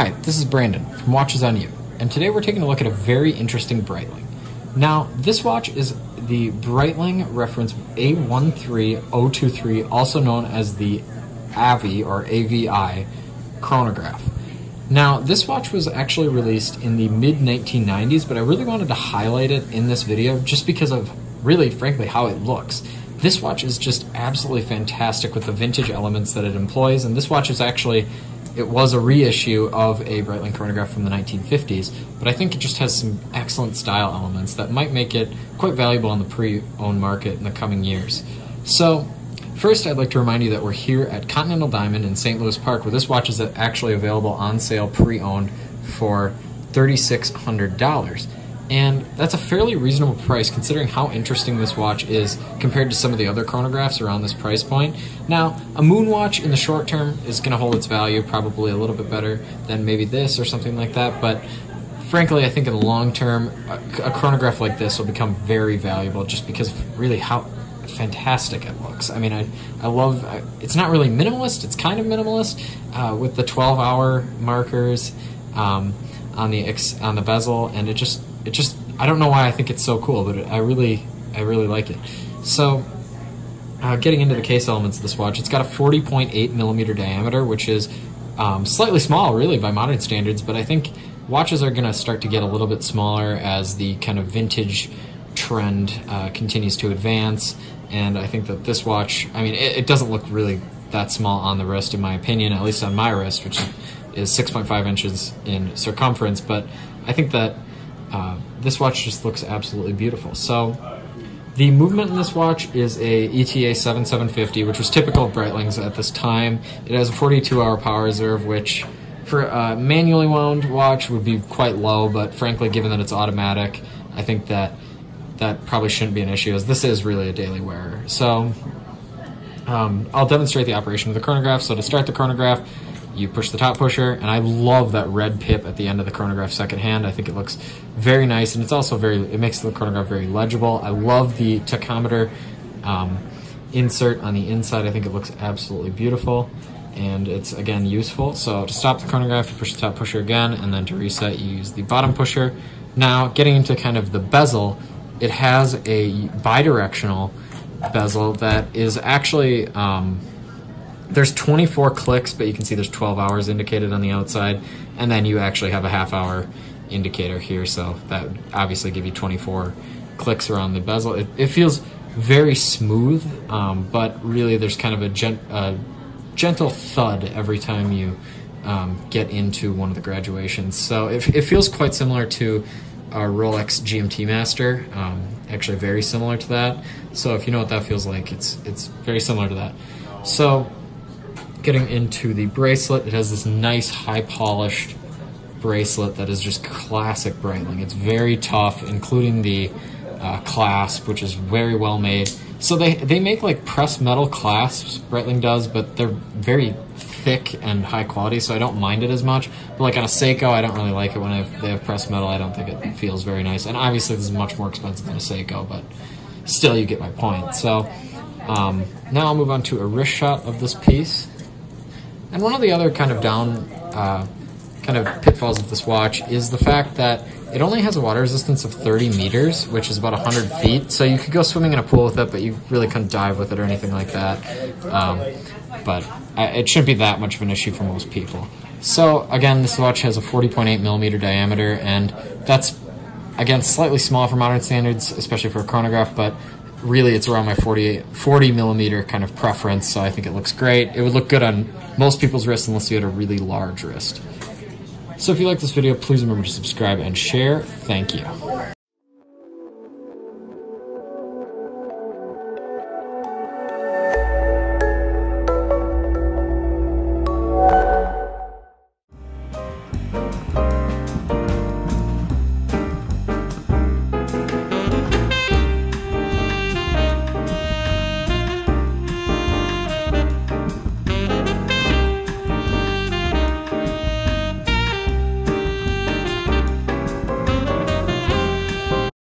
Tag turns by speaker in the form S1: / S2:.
S1: Hi, this is Brandon from Watches on You, and today we're taking a look at a very interesting Breitling. Now, this watch is the Breitling reference A13023, also known as the AVI or AVI chronograph. Now, this watch was actually released in the mid 1990s, but I really wanted to highlight it in this video just because of really, frankly, how it looks. This watch is just absolutely fantastic with the vintage elements that it employs, and this watch is actually it was a reissue of a Breitling chronograph from the 1950s, but I think it just has some excellent style elements that might make it quite valuable on the pre-owned market in the coming years. So, first I'd like to remind you that we're here at Continental Diamond in St. Louis Park, where this watch is actually available on sale pre-owned for $3,600 and that's a fairly reasonable price considering how interesting this watch is compared to some of the other chronographs around this price point. Now, a moon watch in the short term is going to hold its value probably a little bit better than maybe this or something like that, but frankly, I think in the long term, a, chronograph like this will become very valuable just because of really how fantastic it looks. I mean, I, I love, it's not really minimalist, it's kind of minimalist uh, with the 12 hour markers um, on the on the bezel, and it just it just I don't know why I think it's so cool, but it, I really I really like it. So. Uh, getting into the case elements of this watch, it's got a 40.8 millimeter diameter, which is um, slightly small, really, by modern standards. But I think watches are going to start to get a little bit smaller as the kind of vintage trend uh, continues to advance. And I think that this watch, I mean, it, it, doesn't look really that small on the wrist, in my opinion, at least on my wrist, which is 6.5 inches in circumference. But I think that uh, this watch just looks absolutely beautiful. So the movement in this watch is a ETA 7750, which was typical of Breitlings at this time. It has a 42-hour power reserve, which for a manually wound watch would be quite low, but frankly, given that it's automatic, I think that that probably shouldn't be an issue, as this is really a daily wearer. So um, I'll demonstrate the operation of the chronograph. So to start the chronograph, you push the top pusher, and I love that red pip at the end of the chronograph second hand. I think it looks very nice, and it's also very, it makes the chronograph very legible. I love the tachometer um, insert on the inside. I think it looks absolutely beautiful, and it's, again, useful. So to stop the chronograph, you push the top pusher again, and then to reset, you use the bottom pusher. Now, getting into kind of the bezel, it has a bidirectional bezel that is actually um, there's 24 clicks, but you can see there's 12 hours indicated on the outside, and then you actually have a half hour indicator here, so that obviously give you 24 clicks around the bezel. It, it feels very smooth, um, but really there's kind of a, gent, a gentle thud every time you um, get into one of the graduations. So it, it feels quite similar to a Rolex GMT Master, um, actually very similar to that. So if you know what that feels like, it's it's very similar to that. So getting into the bracelet, it has this nice high polished bracelet that is just classic Breitling. It's very tough, including the uh, clasp, which is very well made. So they they make like pressed metal clasps, Breitling does, but they're very thick and high quality, so I don't mind it as much. But like on a Seiko, I don't really like it when have, they have pressed metal. I don't think it feels very nice. And obviously, this is much more expensive than a Seiko, but still, you get my point. So um, now I'll move on to a wrist shot of this piece. And one of the other kind of down, uh, kind of pitfalls of this watch is the fact that it only has a water resistance of 30 meters, which is about 100 feet. So you could go swimming in a pool with it, but you really couldn't dive with it or anything like that. Um, but uh, it shouldn't be that much of an issue for most people. So again, this watch has a 40.8 millimeter diameter, and that's again slightly small for modern standards, especially for a chronograph. But really it's around my 40, 40 millimeter kind of preference, so I think it looks great. It would look good on most people's wrists unless you had a really large wrist. So if you like this video, please remember to subscribe and share. Thank you.